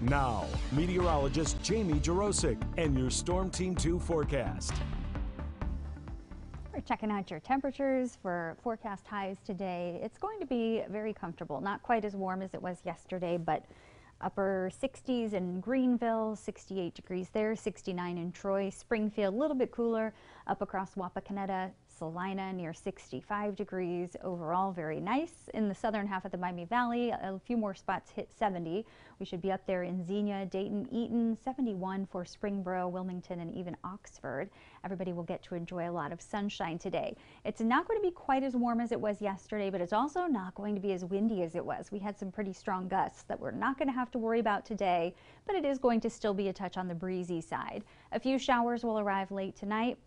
Now, meteorologist Jamie Jarosik and your Storm Team 2 forecast. We're checking out your temperatures for forecast highs today. It's going to be very comfortable, not quite as warm as it was yesterday, but upper 60s in Greenville, 68 degrees there, 69 in Troy, Springfield, a little bit cooler up across Wapakoneta, Celina near 65 degrees. Overall, very nice. In the southern half of the Miami Valley, a few more spots hit 70. We should be up there in Xenia, Dayton, Eaton, 71 for Springboro, Wilmington, and even Oxford. Everybody will get to enjoy a lot of sunshine today. It's not going to be quite as warm as it was yesterday, but it's also not going to be as windy as it was. We had some pretty strong gusts that we're not going to have to worry about today, but it is going to still be a touch on the breezy side. A few showers will arrive late tonight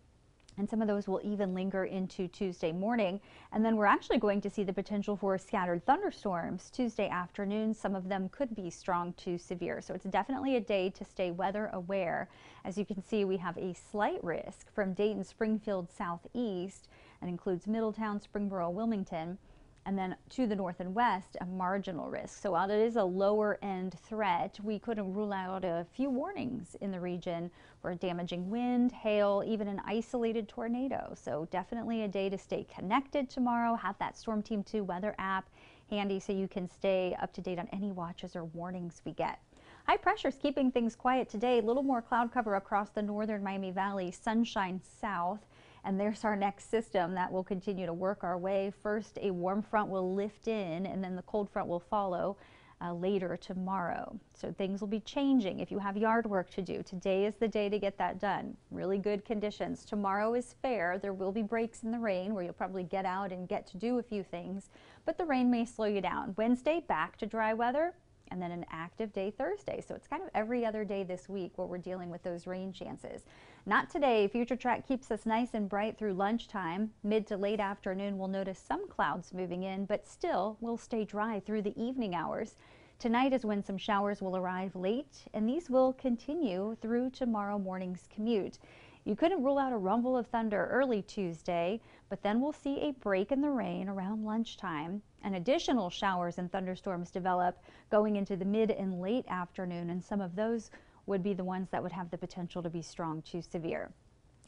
and some of those will even linger into Tuesday morning. And then we're actually going to see the potential for scattered thunderstorms Tuesday afternoon. Some of them could be strong to severe. So it's definitely a day to stay weather aware. As you can see, we have a slight risk from Dayton, Springfield southeast. That includes Middletown, Springboro, Wilmington and then to the north and west, a marginal risk. So while it is a lower end threat, we couldn't rule out a few warnings in the region for damaging wind, hail, even an isolated tornado. So definitely a day to stay connected tomorrow. Have that Storm Team 2 weather app handy so you can stay up to date on any watches or warnings we get. High pressure is keeping things quiet today. A little more cloud cover across the northern Miami Valley, sunshine south. And there's our next system that will continue to work our way. First, a warm front will lift in and then the cold front will follow. Uh, later tomorrow. So things will be changing if you have yard work to do. Today is the day to get that done. Really good conditions. Tomorrow is fair. There will be breaks in the rain where you'll probably get out and get to do a few things, but the rain may slow you down. Wednesday, back to dry weather and then an active day Thursday. So it's kind of every other day this week where we're dealing with those rain chances. Not today. Future track keeps us nice and bright through lunchtime. Mid to late afternoon, we'll notice some clouds moving in, but still we'll stay dry through the evening hours. Tonight is when some showers will arrive late, and these will continue through tomorrow morning's commute. You couldn't rule out a rumble of thunder early Tuesday, but then we'll see a break in the rain around lunchtime. And additional showers and thunderstorms develop going into the mid and late afternoon, and some of those would be the ones that would have the potential to be strong to severe.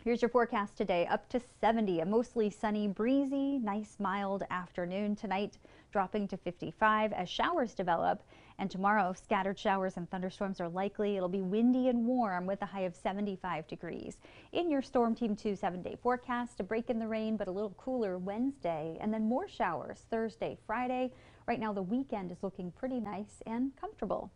Here's your forecast today up to 70, a mostly sunny, breezy, nice, mild afternoon. Tonight dropping to 55 as showers develop. And tomorrow, scattered showers and thunderstorms are likely. It'll be windy and warm with a high of 75 degrees. In your Storm Team 2 seven day forecast, a break in the rain, but a little cooler Wednesday, and then more showers Thursday, Friday. Right now, the weekend is looking pretty nice and comfortable.